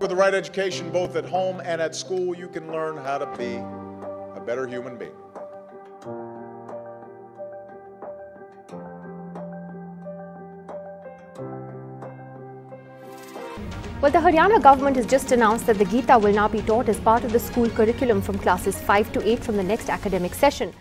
with the right education, both at home and at school, you can learn how to be a better human being. Well, the Haryana government has just announced that the Gita will now be taught as part of the school curriculum from classes 5 to 8 from the next academic session.